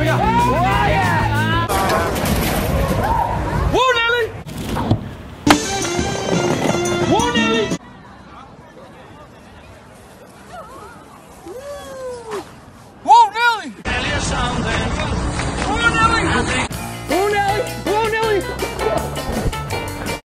跪下